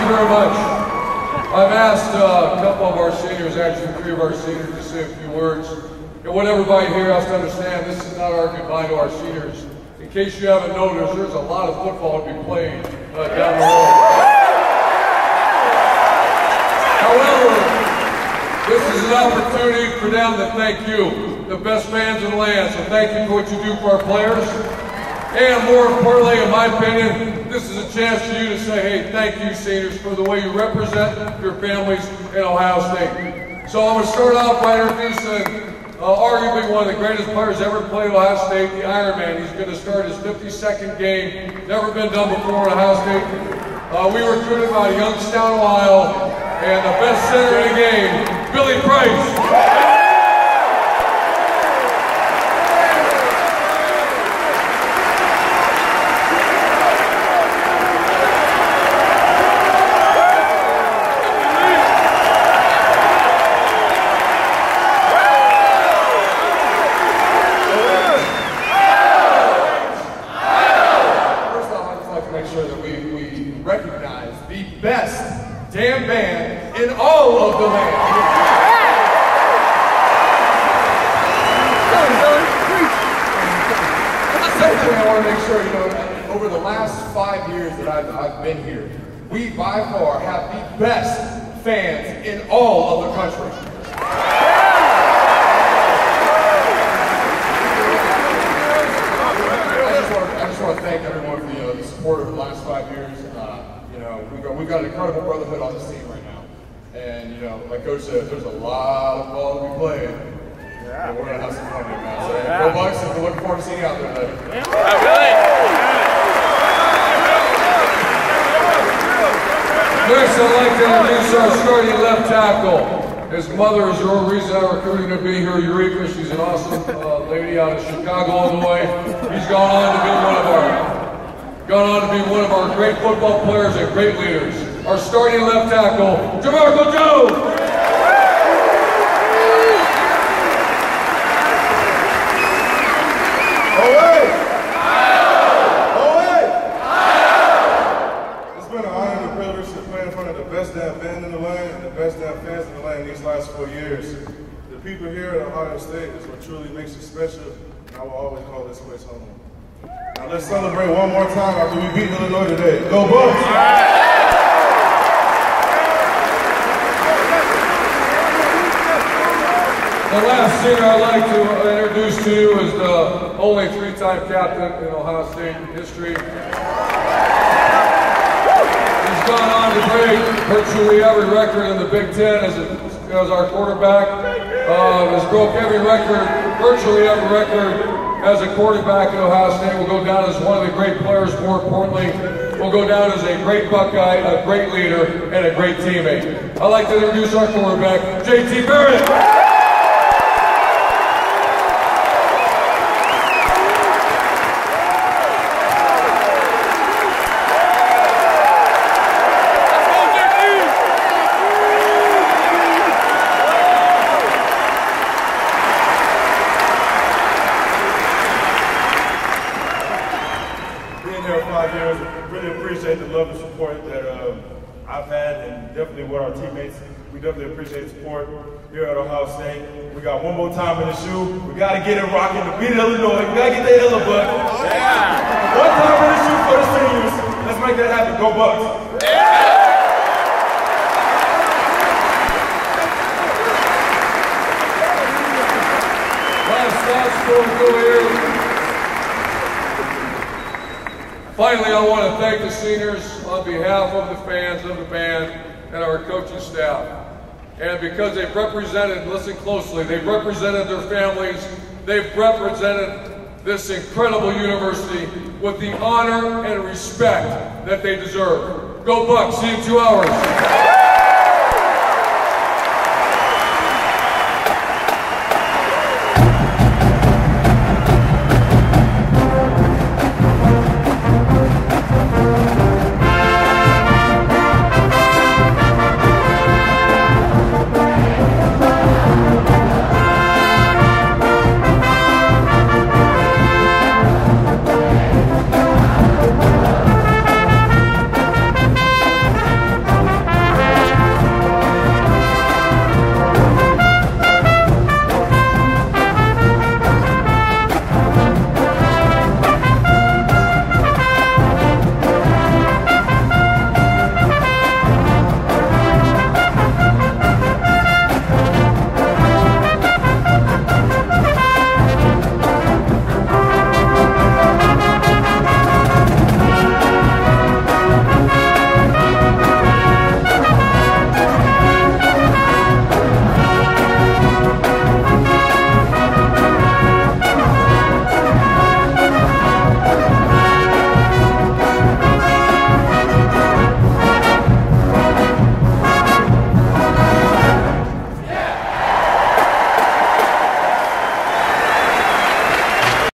you very much. I've asked uh, a couple of our seniors, actually three of our seniors, to say a few words. And what everybody here has to understand, this is not our goodbye to our seniors. In case you haven't noticed, there's a lot of football to be played uh, down the road. However, this is an opportunity for them to thank you, the best fans in the land. So thank you for what you do for our players. And more importantly, in my opinion, this is a chance for you to say, hey, thank you, seniors, for the way you represent your families in Ohio State. So I'm going to start off by introducing uh, arguably one of the greatest players ever played Ohio State, the Ironman. He's going to start his 52nd game, never been done before in Ohio State. Uh, we recruited by of Youngstown, Ohio, and the best center in the game, Billy Price. make sure, you know, over the last five years that I've, I've been here, we by far have the best fans in all of the country. thank everyone for the support over the last five years. Uh, you know, we got, we've got an incredible brotherhood on this team right now. And, you know, like Coach said, there's a lot of ball to be played. Yeah. And we're going to have some fun here, man. So, yeah. go Bucks, and we're looking forward to seeing you out there. Later. Yeah. They're selecting a new Sartorial left tackle. His mother is your reason I recruited him to be here, Eureka. She's an awesome uh, lady out of Chicago all the way. He's gone on to be one of our gone on to be one of our great football players and great leaders. Our starting left tackle, Jamarco Jones. best that I've been in the land. and the best that have fans in the land. these last four years. The people here at Ohio State is what truly makes it special, and I will always call this place home. Now let's celebrate one more time after we beat Illinois today. Go Bucks! The last singer I'd like to introduce to you is the only three-time captain in Ohio State history gone on to play virtually every record in the Big Ten as, a, as our quarterback. Uh, has broke every record, virtually every record as a quarterback at Ohio State. Will go down as one of the great players. More importantly, will go down as a great Buckeye, a great leader, and a great teammate. I'd like to introduce our quarterback, J.T. Barrett. appreciate the love and support that uh, I've had and definitely what our teammates, we definitely appreciate support here at Ohio State. We got one more time in the shoe. We got to get it rocking to beat Illinois. We got to get that Illibuck. Yeah. One time in the shoe for the seniors. Let's make that happen. Go Bucks. Yeah. Last go here. Finally, I want to thank the seniors on behalf of the fans of the band and our coaching staff. And because they've represented, listen closely, they've represented their families, they've represented this incredible university with the honor and respect that they deserve. Go Bucks, see you in two hours.